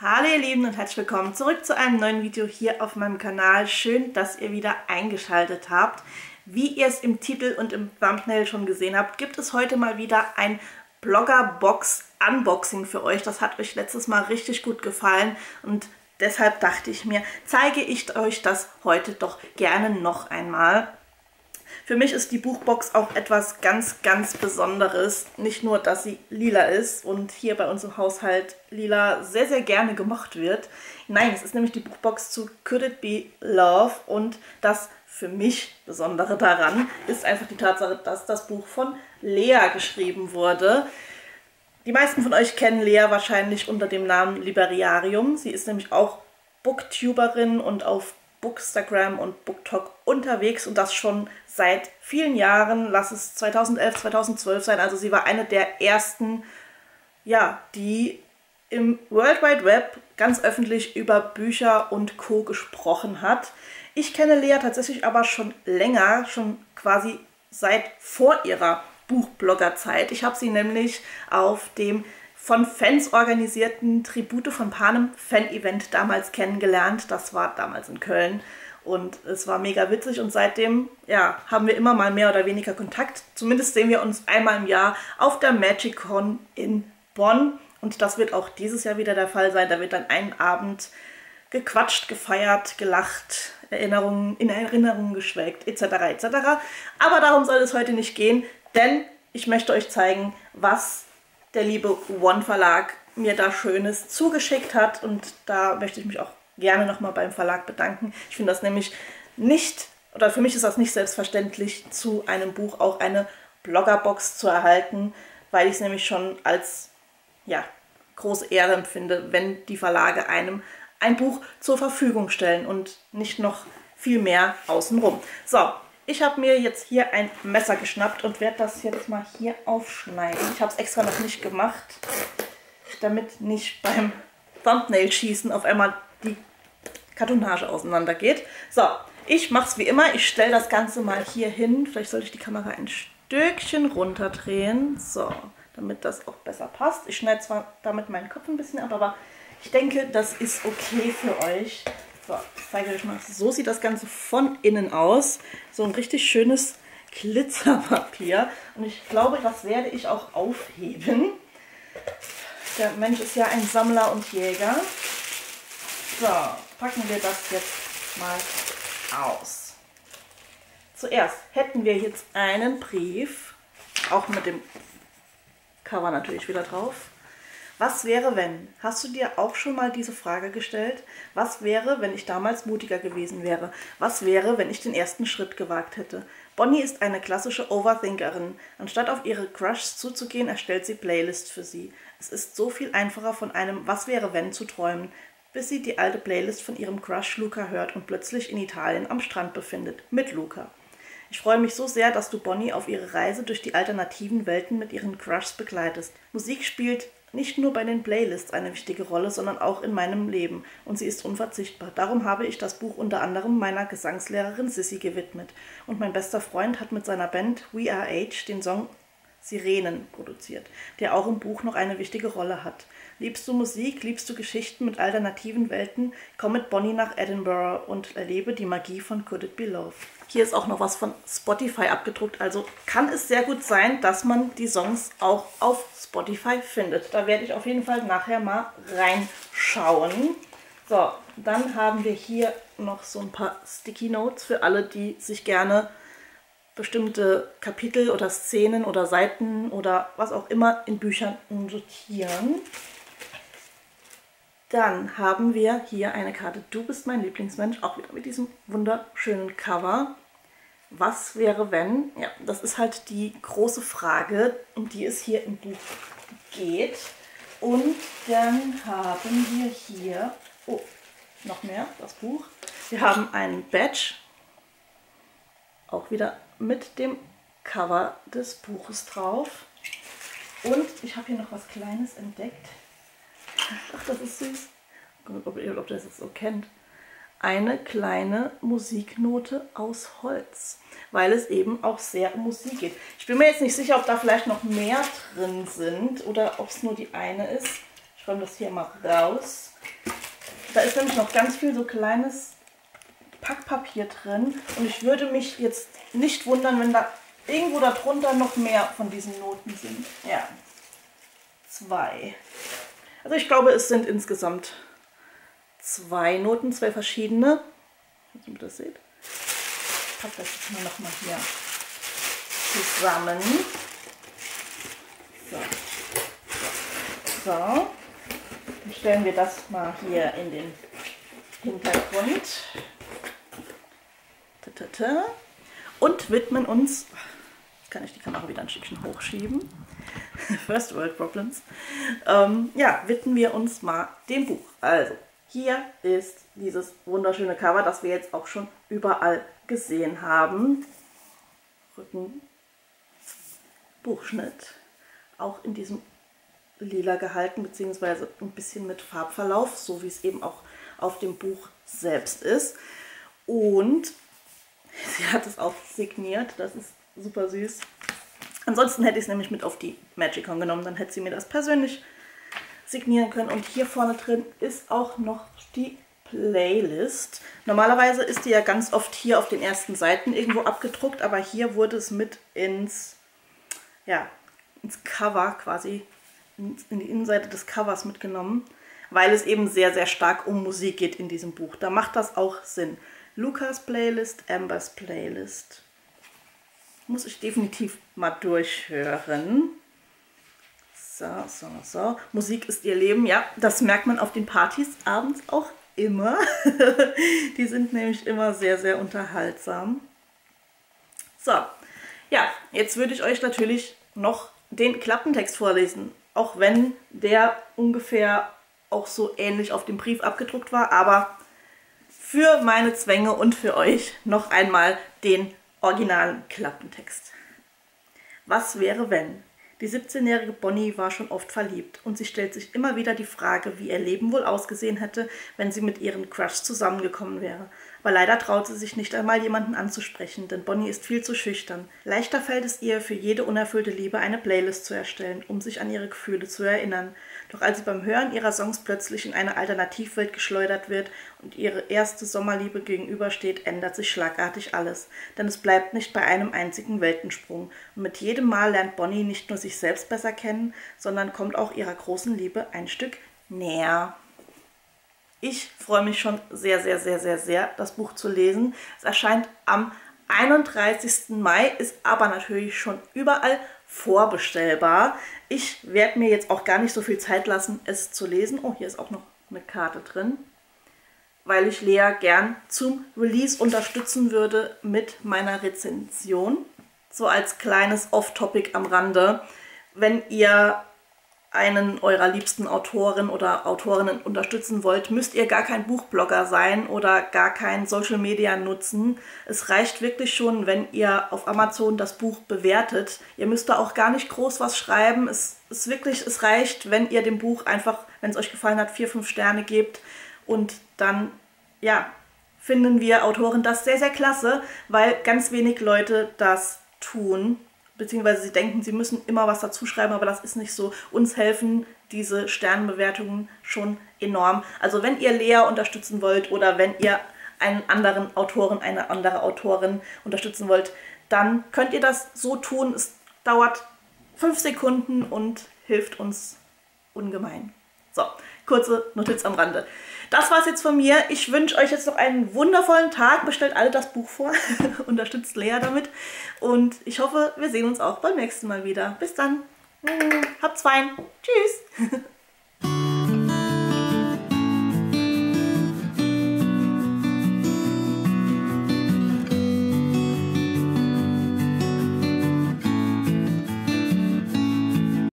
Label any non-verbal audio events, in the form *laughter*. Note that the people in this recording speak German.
Hallo ihr Lieben und herzlich willkommen zurück zu einem neuen Video hier auf meinem Kanal. Schön, dass ihr wieder eingeschaltet habt. Wie ihr es im Titel und im Thumbnail schon gesehen habt, gibt es heute mal wieder ein Blogger-Box Unboxing für euch. Das hat euch letztes Mal richtig gut gefallen und deshalb dachte ich mir, zeige ich euch das heute doch gerne noch einmal. Für mich ist die Buchbox auch etwas ganz, ganz Besonderes. Nicht nur, dass sie lila ist und hier bei uns im Haushalt lila sehr, sehr gerne gemocht wird. Nein, es ist nämlich die Buchbox zu Could It Be Love und das für mich Besondere daran ist einfach die Tatsache, dass das Buch von Lea geschrieben wurde. Die meisten von euch kennen Lea wahrscheinlich unter dem Namen Liberiarium. Sie ist nämlich auch Booktuberin und auf Bookstagram und BookTok unterwegs und das schon seit vielen Jahren, lass es 2011, 2012 sein. Also sie war eine der ersten, ja, die im World Wide Web ganz öffentlich über Bücher und Co. gesprochen hat. Ich kenne Lea tatsächlich aber schon länger, schon quasi seit vor ihrer Buchbloggerzeit. Ich habe sie nämlich auf dem von Fans organisierten Tribute von Panem Fan-Event damals kennengelernt. Das war damals in Köln. Und es war mega witzig und seitdem ja, haben wir immer mal mehr oder weniger Kontakt. Zumindest sehen wir uns einmal im Jahr auf der MagicCon in Bonn. Und das wird auch dieses Jahr wieder der Fall sein. Da wird dann einen Abend gequatscht, gefeiert, gelacht, Erinnerungen, in Erinnerungen geschwelgt, etc. etc. Aber darum soll es heute nicht gehen, denn ich möchte euch zeigen, was der liebe One Verlag mir da Schönes zugeschickt hat. Und da möchte ich mich auch gerne nochmal beim Verlag bedanken. Ich finde das nämlich nicht, oder für mich ist das nicht selbstverständlich, zu einem Buch auch eine Bloggerbox zu erhalten, weil ich es nämlich schon als ja, große Ehre empfinde, wenn die Verlage einem ein Buch zur Verfügung stellen und nicht noch viel mehr außenrum. So, ich habe mir jetzt hier ein Messer geschnappt und werde das jetzt mal hier aufschneiden. Ich habe es extra noch nicht gemacht, damit nicht beim Thumbnail-Schießen auf einmal die Kartonage auseinandergeht. So, ich mache es wie immer. Ich stelle das Ganze mal hier hin. Vielleicht sollte ich die Kamera ein Stückchen runterdrehen. So, damit das auch besser passt. Ich schneide zwar damit meinen Kopf ein bisschen ab, aber ich denke, das ist okay für euch. So, ich zeige euch mal. So sieht das Ganze von innen aus. So ein richtig schönes Glitzerpapier. Und ich glaube, das werde ich auch aufheben. Der Mensch ist ja ein Sammler und Jäger. So, packen wir das jetzt mal aus. Zuerst hätten wir jetzt einen Brief, auch mit dem Cover natürlich wieder drauf. Was wäre, wenn? Hast du dir auch schon mal diese Frage gestellt? Was wäre, wenn ich damals mutiger gewesen wäre? Was wäre, wenn ich den ersten Schritt gewagt hätte? Bonnie ist eine klassische Overthinkerin. Anstatt auf ihre Crushs zuzugehen, erstellt sie Playlists für sie. Es ist so viel einfacher von einem Was wäre, wenn zu träumen, bis sie die alte Playlist von ihrem Crush Luca hört und plötzlich in Italien am Strand befindet. Mit Luca. Ich freue mich so sehr, dass du Bonnie auf ihre Reise durch die alternativen Welten mit ihren Crushs begleitest. Musik spielt nicht nur bei den Playlists eine wichtige Rolle, sondern auch in meinem Leben und sie ist unverzichtbar. Darum habe ich das Buch unter anderem meiner Gesangslehrerin Sissy gewidmet und mein bester Freund hat mit seiner Band We Are Age den Song Sirenen produziert, der auch im Buch noch eine wichtige Rolle hat. Liebst du Musik, liebst du Geschichten mit alternativen Welten, komm mit Bonnie nach Edinburgh und erlebe die Magie von Could It Be Love. Hier ist auch noch was von Spotify abgedruckt, also kann es sehr gut sein, dass man die Songs auch auf Spotify findet. Da werde ich auf jeden Fall nachher mal reinschauen. So, dann haben wir hier noch so ein paar Sticky Notes für alle, die sich gerne bestimmte Kapitel oder Szenen oder Seiten oder was auch immer in Büchern notieren. Dann haben wir hier eine Karte Du bist mein Lieblingsmensch, auch wieder mit diesem wunderschönen Cover. Was wäre, wenn? Ja, das ist halt die große Frage, um die es hier im Buch geht. Und dann haben wir hier, oh, noch mehr, das Buch. Wir haben einen Badge, auch wieder mit dem Cover des Buches drauf. Und ich habe hier noch was Kleines entdeckt. Ach, das ist süß. Ob, ob ihr das so kennt eine kleine Musiknote aus Holz, weil es eben auch sehr um Musik geht. Ich bin mir jetzt nicht sicher, ob da vielleicht noch mehr drin sind oder ob es nur die eine ist. Ich räume das hier mal raus. Da ist nämlich noch ganz viel so kleines Packpapier drin. Und ich würde mich jetzt nicht wundern, wenn da irgendwo darunter noch mehr von diesen Noten sind. Ja. Zwei. Also ich glaube, es sind insgesamt zwei Noten, zwei verschiedene. Wenn ihr das seht. Ich packe das jetzt mal nochmal hier zusammen. So. So. Dann stellen wir das mal hier in den Hintergrund. Und widmen uns, kann ich die Kamera wieder ein Stückchen hochschieben, *laughs* First World Problems, ähm, ja, widmen wir uns mal dem Buch. Also, hier ist dieses wunderschöne Cover, das wir jetzt auch schon überall gesehen haben. Rücken, Buchschnitt, auch in diesem lila gehalten, beziehungsweise ein bisschen mit Farbverlauf, so wie es eben auch auf dem Buch selbst ist. Und *laughs* sie hat es auch signiert, das ist super süß. Ansonsten hätte ich es nämlich mit auf die Magicon genommen, dann hätte sie mir das persönlich signieren können. Und hier vorne drin ist auch noch die Playlist. Normalerweise ist die ja ganz oft hier auf den ersten Seiten irgendwo abgedruckt, aber hier wurde es mit ins, ja, ins Cover quasi, in die Innenseite des Covers mitgenommen, weil es eben sehr, sehr stark um Musik geht in diesem Buch. Da macht das auch Sinn. Lukas Playlist, Ambers Playlist. Muss ich definitiv mal durchhören. So, so, so. Musik ist ihr Leben, ja, das merkt man auf den Partys abends auch immer. *laughs* Die sind nämlich immer sehr, sehr unterhaltsam. So, ja, jetzt würde ich euch natürlich noch den Klappentext vorlesen. Auch wenn der ungefähr auch so ähnlich auf dem Brief abgedruckt war, aber für meine Zwänge und für euch noch einmal den originalen Klappentext. Was wäre, wenn? Die 17-jährige Bonnie war schon oft verliebt und sie stellt sich immer wieder die Frage, wie ihr Leben wohl ausgesehen hätte, wenn sie mit ihren Crush zusammengekommen wäre. Aber leider traut sie sich nicht einmal jemanden anzusprechen, denn Bonnie ist viel zu schüchtern. Leichter fällt es ihr, für jede unerfüllte Liebe eine Playlist zu erstellen, um sich an ihre Gefühle zu erinnern. Doch als sie beim Hören ihrer Songs plötzlich in eine Alternativwelt geschleudert wird und ihre erste Sommerliebe gegenübersteht, ändert sich schlagartig alles. Denn es bleibt nicht bei einem einzigen Weltensprung. Und mit jedem Mal lernt Bonnie nicht nur sich selbst besser kennen, sondern kommt auch ihrer großen Liebe ein Stück näher. Ich freue mich schon sehr, sehr, sehr, sehr, sehr, das Buch zu lesen. Es erscheint am 31. Mai, ist aber natürlich schon überall vorbestellbar. Ich werde mir jetzt auch gar nicht so viel Zeit lassen, es zu lesen. Oh, hier ist auch noch eine Karte drin. Weil ich Lea gern zum Release unterstützen würde mit meiner Rezension. So als kleines Off-Topic am Rande. Wenn ihr einen eurer liebsten Autoren oder Autorinnen unterstützen wollt, müsst ihr gar kein Buchblogger sein oder gar kein Social Media nutzen. Es reicht wirklich schon, wenn ihr auf Amazon das Buch bewertet. Ihr müsst da auch gar nicht groß was schreiben. Es ist wirklich, es reicht, wenn ihr dem Buch einfach, wenn es euch gefallen hat, vier, fünf Sterne gebt und dann, ja, finden wir Autoren das sehr, sehr klasse, weil ganz wenig Leute das tun beziehungsweise sie denken, sie müssen immer was dazu schreiben, aber das ist nicht so. Uns helfen diese Sternbewertungen schon enorm. Also wenn ihr Lea unterstützen wollt oder wenn ihr einen anderen Autoren, eine andere Autorin unterstützen wollt, dann könnt ihr das so tun. Es dauert fünf Sekunden und hilft uns ungemein. So, kurze Notiz am Rande. Das war's jetzt von mir. Ich wünsche euch jetzt noch einen wundervollen Tag. Bestellt alle das Buch vor. *laughs* Unterstützt Lea damit. Und ich hoffe, wir sehen uns auch beim nächsten Mal wieder. Bis dann. Habt's fein. Tschüss. *laughs*